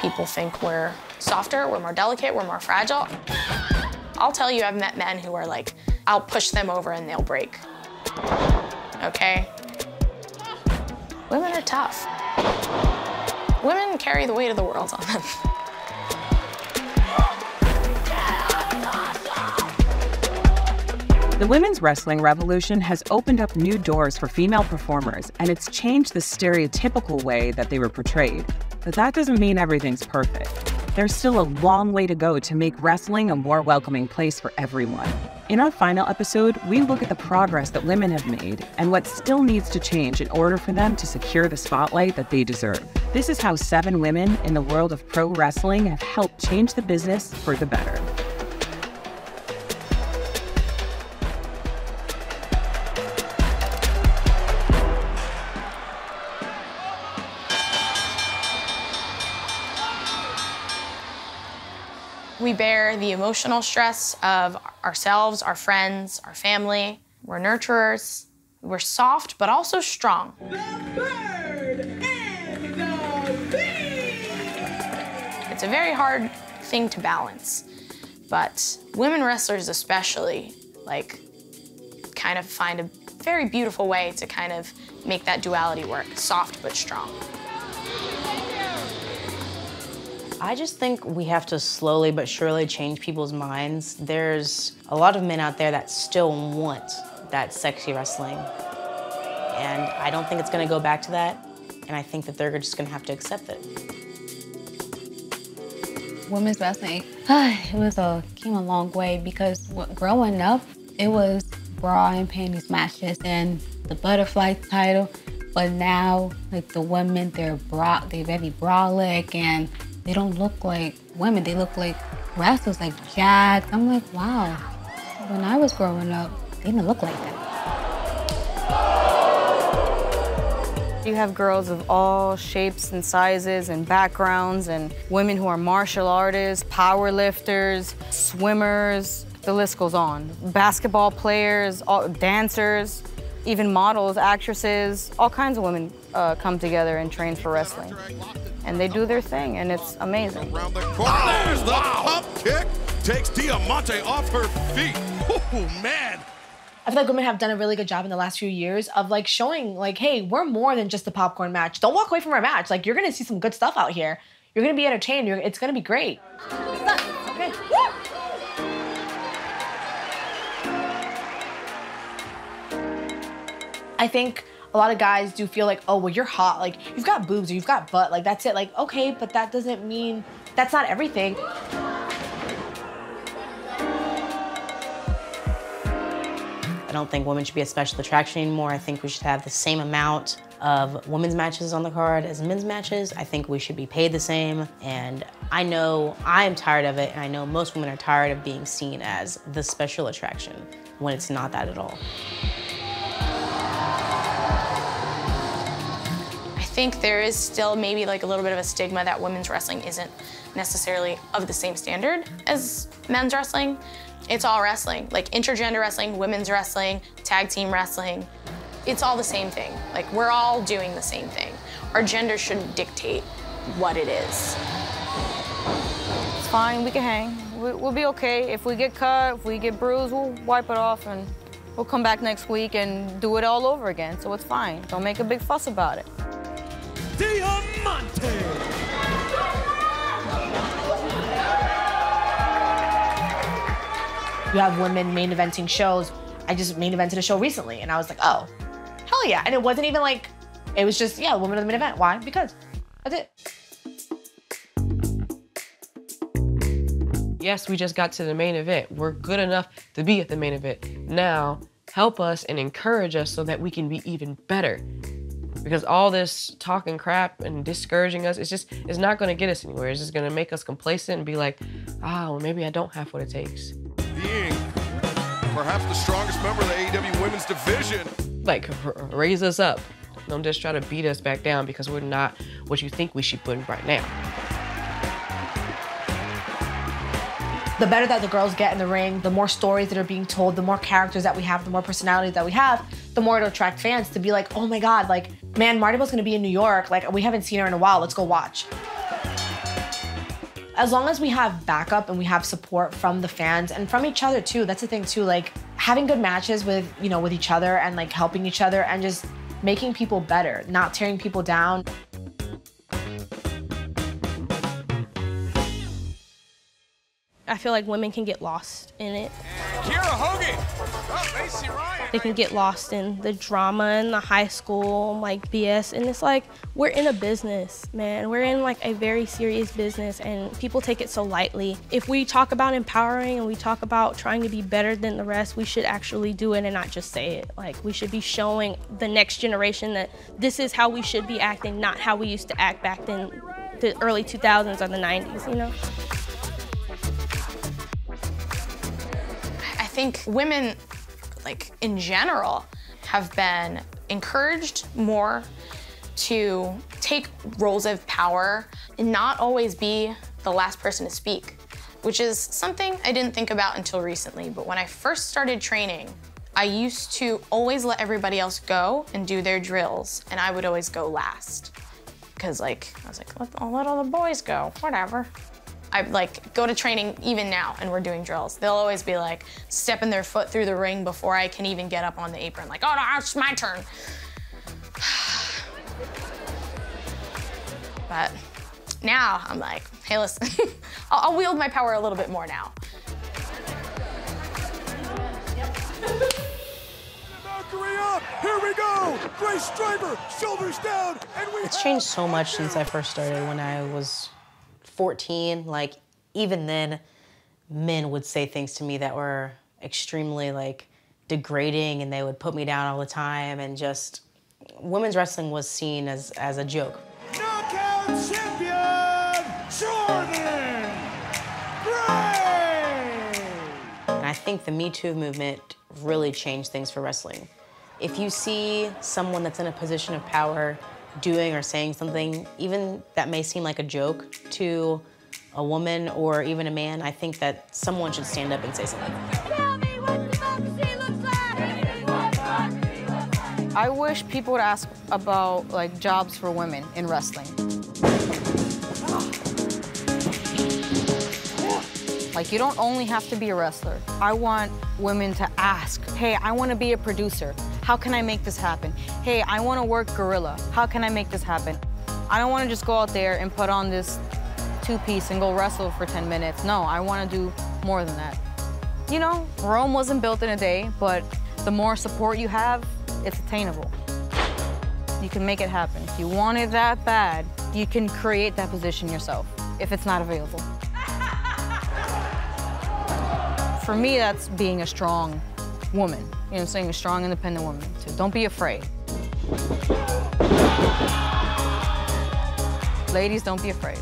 People think we're softer, we're more delicate, we're more fragile. I'll tell you, I've met men who are like, I'll push them over and they'll break. Okay? Women are tough. Women carry the weight of the world on them. The women's wrestling revolution has opened up new doors for female performers, and it's changed the stereotypical way that they were portrayed. But that doesn't mean everything's perfect. There's still a long way to go to make wrestling a more welcoming place for everyone. In our final episode, we look at the progress that women have made and what still needs to change in order for them to secure the spotlight that they deserve. This is how seven women in the world of pro wrestling have helped change the business for the better. Bear the emotional stress of ourselves, our friends, our family. We're nurturers. We're soft, but also strong. It's a very hard thing to balance. But women wrestlers, especially, like, kind of find a very beautiful way to kind of make that duality work soft but strong. I just think we have to slowly but surely change people's minds. There's a lot of men out there that still want that sexy wrestling. And I don't think it's gonna go back to that. And I think that they're just gonna have to accept it. Women's wrestling, it was a came a long way because growing up, it was bra and panties matches and the butterfly title. But now, like the women, they're bra, they're very brolic and they don't look like women. They look like wrestlers, like jacked. I'm like, wow. When I was growing up, they didn't look like that. You have girls of all shapes and sizes and backgrounds and women who are martial artists, power lifters, swimmers, the list goes on. Basketball players, all, dancers, even models, actresses, all kinds of women uh, come together and train for wrestling and they do their thing, and it's amazing. Around the corner, oh, there's the wow. pump kick. Takes Diamante off her feet. Oh, man. I feel like women have done a really good job in the last few years of like showing like, hey, we're more than just a popcorn match. Don't walk away from our match. Like you're gonna see some good stuff out here. You're gonna be entertained. You're, it's gonna be great. I think a lot of guys do feel like, oh, well, you're hot. Like, you've got boobs or you've got butt. Like, that's it. Like, okay, but that doesn't mean that's not everything. I don't think women should be a special attraction anymore. I think we should have the same amount of women's matches on the card as men's matches. I think we should be paid the same. And I know I'm tired of it, and I know most women are tired of being seen as the special attraction when it's not that at all. Think there is still maybe like a little bit of a stigma that women's wrestling isn't necessarily of the same standard as men's wrestling. It's all wrestling, like intergender wrestling, women's wrestling, tag team wrestling. It's all the same thing. Like we're all doing the same thing. Our gender shouldn't dictate what it is. It's fine, we can hang. We'll be okay. If we get cut, if we get bruised, we'll wipe it off and we'll come back next week and do it all over again. So it's fine. Don't make a big fuss about it. Diamante. You have women main eventing shows. I just main evented a show recently, and I was like, oh, hell yeah. And it wasn't even like, it was just, yeah, women of the main event. Why? Because that's it. Yes, we just got to the main event. We're good enough to be at the main event. Now, help us and encourage us so that we can be even better because all this talking crap and discouraging us, it's just, it's not gonna get us anywhere. It's just gonna make us complacent and be like, ah, oh, well, maybe I don't have what it takes. Being perhaps the strongest member of the AEW women's division. Like, raise us up. Don't just try to beat us back down because we're not what you think we should be right now. The better that the girls get in the ring, the more stories that are being told, the more characters that we have, the more personalities that we have, the more it'll attract fans to be like, oh my God, like, man, Marti Belle's gonna be in New York. Like, we haven't seen her in a while. Let's go watch. as long as we have backup and we have support from the fans and from each other too, that's the thing too. Like having good matches with, you know, with each other and like helping each other and just making people better, not tearing people down. I feel like women can get lost in it. Kiera Hogan. Oh, Ryan. They can get lost in the drama and the high school like BS and it's like we're in a business, man. We're in like a very serious business and people take it so lightly. If we talk about empowering and we talk about trying to be better than the rest, we should actually do it and not just say it. Like we should be showing the next generation that this is how we should be acting, not how we used to act back in the early 2000s or the 90s, you know? Think women, like in general, have been encouraged more to take roles of power and not always be the last person to speak, which is something I didn't think about until recently. But when I first started training, I used to always let everybody else go and do their drills, and I would always go last. Because, like, I was like, let, I'll let all the boys go, whatever. I like go to training even now and we're doing drills. They'll always be like stepping their foot through the ring before I can even get up on the apron. Like, oh no, it's my turn. but now I'm like, hey, listen, I'll, I'll wield my power a little bit more now. Here we go. Grace Driver, shoulders down. It's changed so much since I first started when I was 14. Like, even then, men would say things to me that were extremely, like, degrading and they would put me down all the time and just women's wrestling was seen as, as a joke. Knockout champion, Jordynne Grace. And I think the Me Too movement really changed things for wrestling. If you see someone that's in a position of power doing or saying something, even that may seem like a joke to a woman or even a man, I think that someone should stand up and say something. I wish people would ask about like jobs for women in wrestling. Like you don't only have to be a wrestler. I want women to ask, hey, I want to be a producer. How can I make this happen? Hey, I want to work gorilla. How can I make this happen? I don't want to just go out there and put on this two-piece and go wrestle for 10 minutes. No, I want to do more than that. You know, Rome wasn't built in a day, but the more support you have, it's attainable. You can make it happen. If you want it that bad, you can create that position yourself if it's not available. For me, that's being a strong woman. You know what I'm saying? A strong, independent woman. So don't be afraid. Ladies, don't be afraid.